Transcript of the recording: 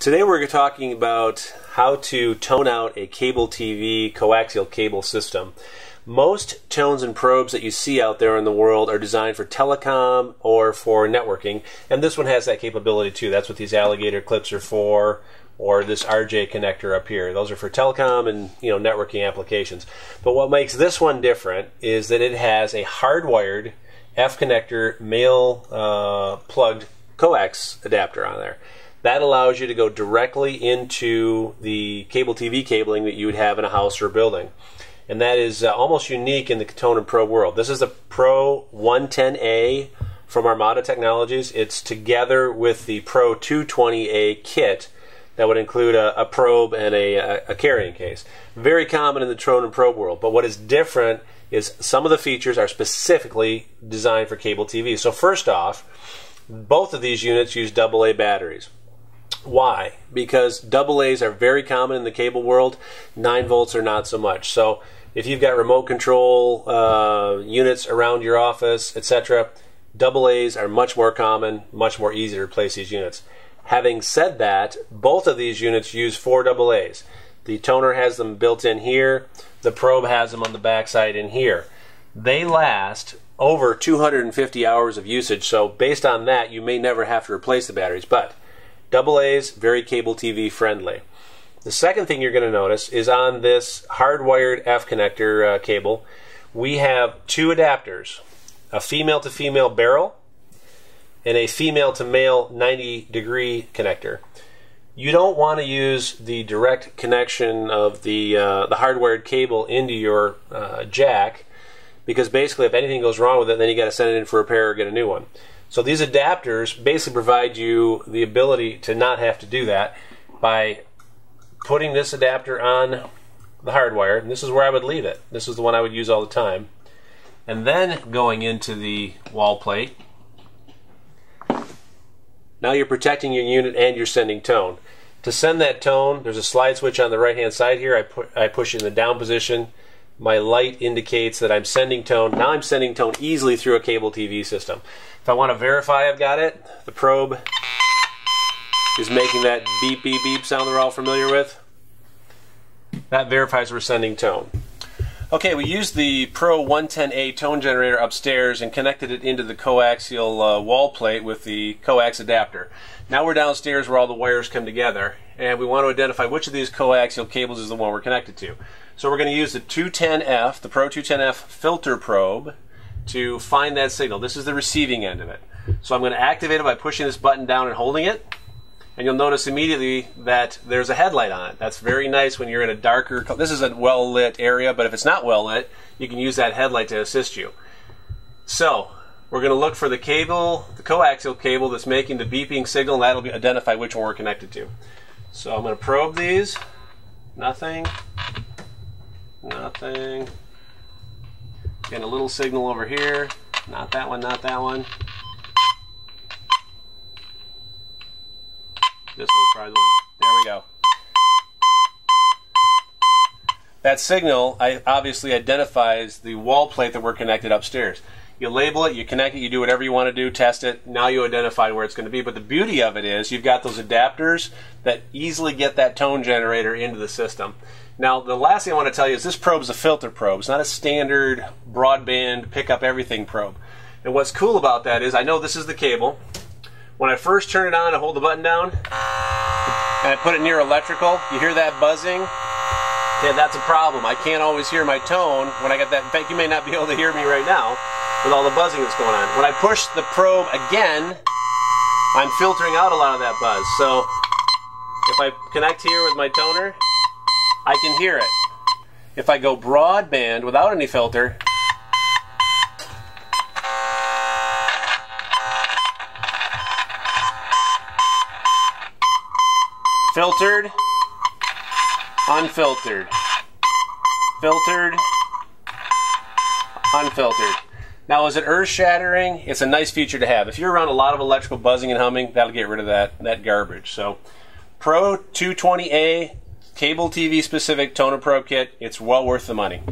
Today we're talking about how to tone out a cable TV coaxial cable system. Most tones and probes that you see out there in the world are designed for telecom or for networking, and this one has that capability too. That's what these alligator clips are for, or this RJ connector up here. Those are for telecom and you know networking applications. But what makes this one different is that it has a hardwired F connector male uh, plugged coax adapter on there. That allows you to go directly into the cable TV cabling that you would have in a house or a building. And that is uh, almost unique in the Tone and Probe world. This is the Pro 110A from Armada Technologies. It's together with the Pro 220A kit that would include a, a probe and a, a, carrying case. Very common in the Tone and Probe world. But what is different is some of the features are specifically designed for cable TV. So first off, both of these units use AA batteries. Why? Because double A's are very common in the cable world. Nine volts are not so much. So if you've got remote control uh, units around your office, etc., double A's are much more common, much more easy to replace these units. Having said that, both of these units use four double A's. The toner has them built in here. The probe has them on the backside in here. They last over 250 hours of usage, so based on that, you may never have to replace the batteries. But Double A's, very cable TV friendly. The second thing you're going to notice is on this hardwired F connector uh, cable, we have two adapters a female to female barrel and a female to male 90 degree connector. You don't want to use the direct connection of the, uh, the hardwired cable into your uh, jack because basically, if anything goes wrong with it, then you got to send it in for repair or get a new one. So these adapters basically provide you the ability to not have to do that by putting this adapter on the hardwire, and this is where I would leave it. This is the one I would use all the time. And then going into the wall plate. Now you're protecting your unit and you're sending tone. To send that tone, there's a slide switch on the right hand side here. I, pu I push in the down position. My light indicates that I'm sending tone. Now I'm sending tone easily through a cable TV system. If I want to verify I've got it, the probe is making that beep, beep, beep sound we're all familiar with. That verifies we're sending tone. Okay, we used the Pro 110A tone generator upstairs and connected it into the coaxial uh, wall plate with the coax adapter. Now we're downstairs where all the wires come together, and we want to identify which of these coaxial cables is the one we're connected to. So we're going to use the 210F, the Pro 210F filter probe, to find that signal. This is the receiving end of it. So I'm going to activate it by pushing this button down and holding it. And you'll notice immediately that there's a headlight on it. That's very nice when you're in a darker, this is a well lit area, but if it's not well lit, you can use that headlight to assist you. So, we're going to look for the cable, the coaxial cable that's making the beeping signal, and that'll be, identify which one we're connected to. So I'm going to probe these. Nothing. Nothing. Getting a little signal over here. Not that one, not that one. Probably the. There we go. That signal I obviously identifies the wall plate that we're connected upstairs. You label it, you connect it, you do whatever you want to do, test it. Now you identify where it's going to be. But the beauty of it is you've got those adapters that easily get that tone generator into the system. Now, the last thing I want to tell you is this probe is a filter probe. It's not a standard broadband pick up everything probe. And what's cool about that is I know this is the cable. When I first turn it on, I hold the button down and I put it near electrical. You hear that buzzing? Yeah, that's a problem. I can't always hear my tone when I get that. In fact, you may not be able to hear me right now with all the buzzing that's going on. When I push the probe again, I'm filtering out a lot of that buzz. So if I connect here with my toner, I can hear it. If I go broadband without any filter, filtered, unfiltered, filtered, unfiltered. Now, is it earth shattering? It's a nice feature to have. If you're around a lot of electrical buzzing and humming, that'll get rid of that, that garbage. So, Pro 220A Cable TV specific toner probe kit. It's well worth the money.